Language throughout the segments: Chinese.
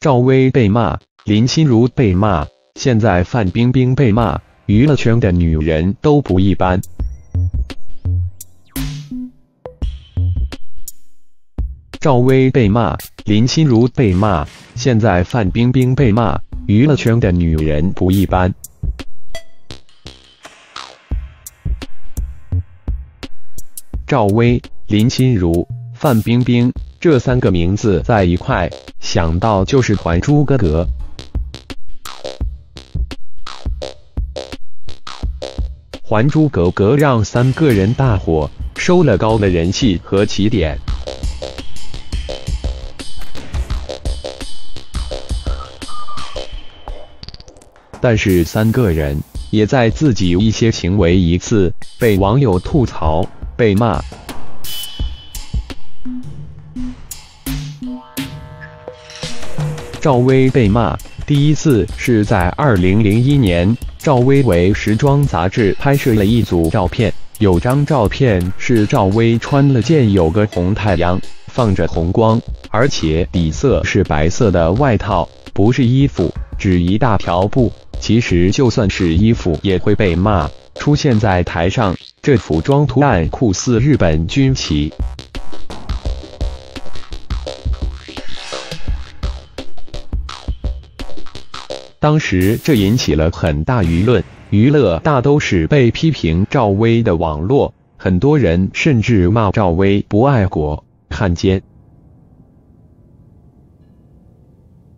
赵薇被骂，林心如被骂，现在范冰冰被骂，娱乐圈的女人都不一般。赵薇被骂，林心如被骂，现在范冰冰被骂，娱乐圈的女人不一般。赵薇、林心如、范冰冰这三个名字在一块，想到就是《还珠格格》。《还珠格格》让三个人大火，收了高的人气和起点。但是三个人也在自己一些行为一次被网友吐槽、被骂。赵薇被骂，第一次是在二零零一年，赵薇为时装杂志拍摄了一组照片，有张照片是赵薇穿了件有个红太阳、放着红光，而且底色是白色的外套，不是衣服，只一大条布。其实就算是衣服也会被骂。出现在台上，这服装图案酷似日本军旗。当时这引起了很大舆论，娱乐大都是被批评赵薇的网络，很多人甚至骂赵薇不爱国、汉奸。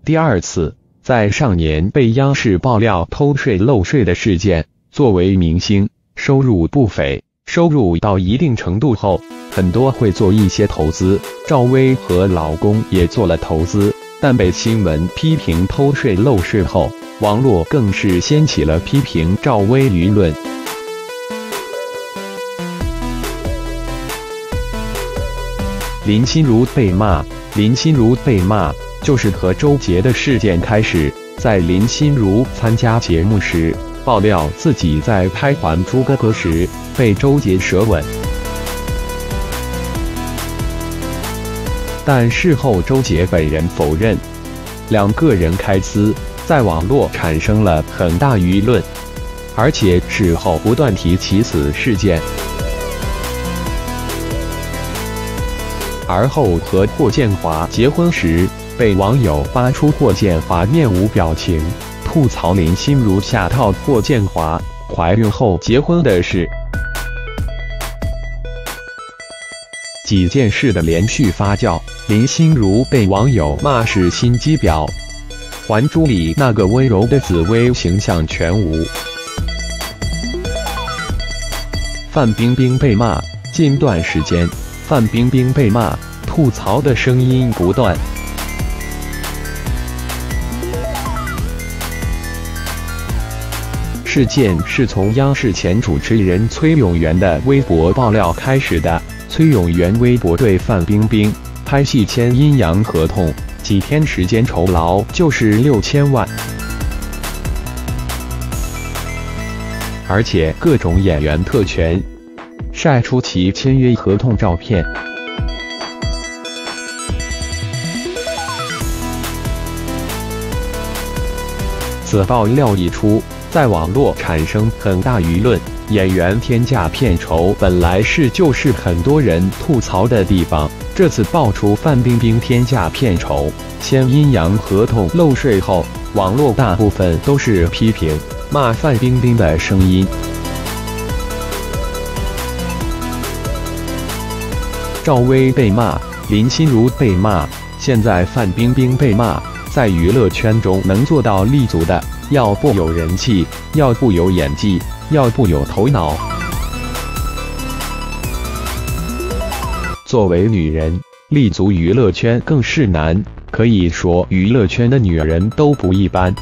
第二次，在上年被央视爆料偷税漏税的事件，作为明星，收入不菲，收入到一定程度后，很多会做一些投资。赵薇和老公也做了投资。但被新闻批评偷税漏税后，网络更是掀起了批评赵薇舆论。林心如被骂，林心如被骂，就是和周杰的事件开始。在林心如参加节目时，爆料自己在拍《还珠格格》时被周杰舌吻。但事后，周杰本人否认，两个人开撕，在网络产生了很大舆论，而且事后不断提起此事件。而后和霍建华结婚时，被网友扒出霍建华面无表情，吐槽林心如下套霍建华怀孕后结婚的事。几件事的连续发酵，林心如被网友骂是心机婊，《还珠》里那个温柔的紫薇形象全无。范冰冰被骂，近段时间范冰冰被骂，吐槽的声音不断。事件是从央视前主持人崔永元的微博爆料开始的。崔永元微博对范冰冰拍戏签阴阳合同，几天时间酬劳就是六千万，而且各种演员特权，晒出其签约合同照片。此爆料一出，在网络产生很大舆论。演员天价片酬本来是就是很多人吐槽的地方，这次爆出范冰冰天价片酬、签阴阳合同漏税后，网络大部分都是批评、骂范冰冰的声音。赵薇被骂，林心如被骂，现在范冰冰被骂，在娱乐圈中能做到立足的，要不有人气，要不有演技。要不有头脑，作为女人立足娱乐圈更是难。可以说，娱乐圈的女人都不一般。